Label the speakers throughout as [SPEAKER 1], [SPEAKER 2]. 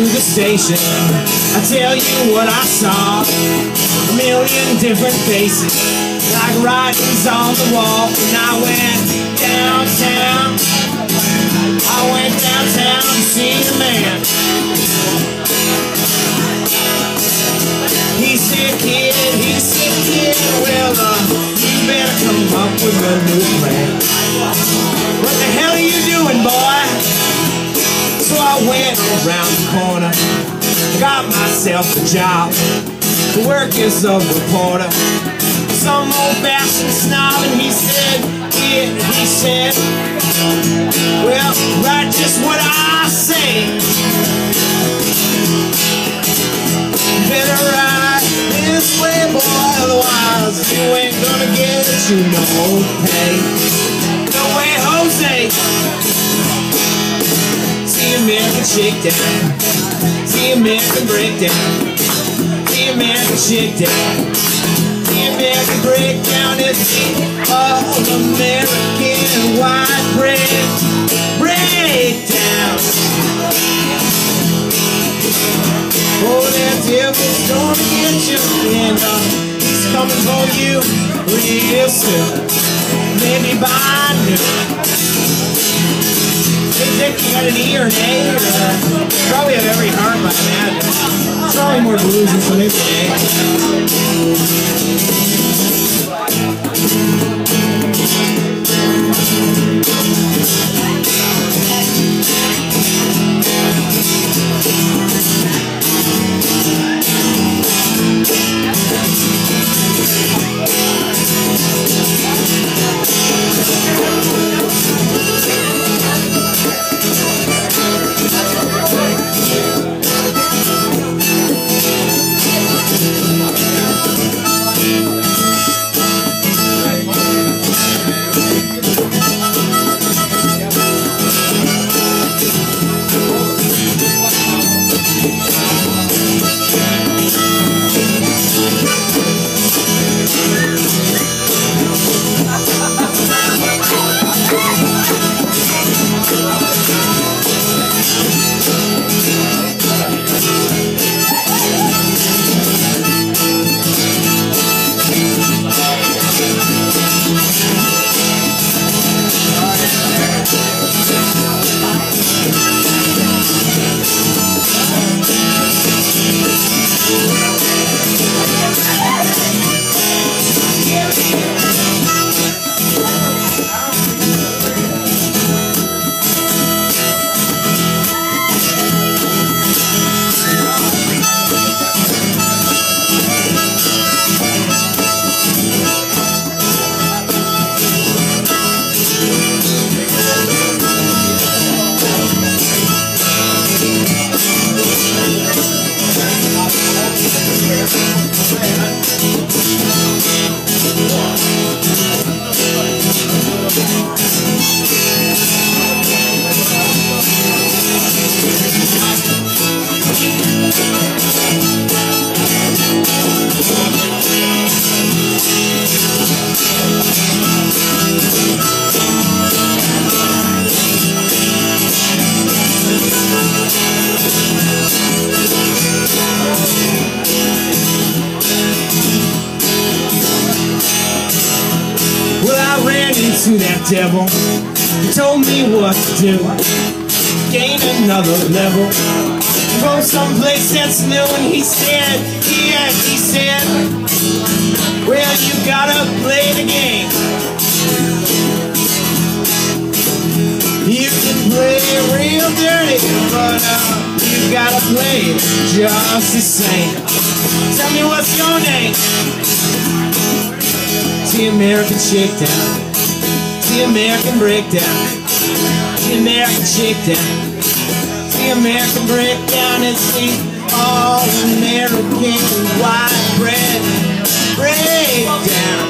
[SPEAKER 1] station. I tell you what I saw. A million different faces, like writings on the wall. And I went downtown. I went downtown to see the man. He said, kid, he said, kid, well, uh, you better come up with a new plan. Went around the corner, got myself a job to work as a reporter. Some old-fashioned snob, and he said, yeah, he said, well, write just what I say. Better ride this way, boy, otherwise you ain't gonna get you no pay. Shakedown. See American breakdown. See American shakedown. See American breakdown. It's the all-American white bread breakdown. Oh, that devil's gonna get you, and uh, he's coming for you real soon. Maybe by noon. You got an E or an A? Or, uh, probably have every by man. It's probably more blues than some maybe an A. into that devil. He told me what to do. Gain another level. Go someplace that's new. And he said, yeah, he said, well, you gotta play the game. You can play real dirty, but uh, you gotta play it just the same. Tell me what's your name? The American shakedown. The American breakdown. The American shakedown. The American breakdown is the all-American white bread breakdown.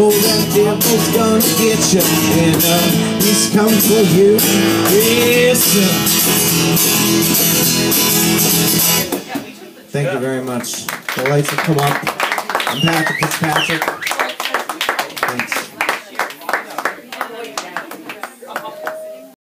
[SPEAKER 1] Oh, that devil's gonna get you, and uh, he's come for you soon. Thank you very much. The lights will come up. I'm Patrick Fitzpatrick.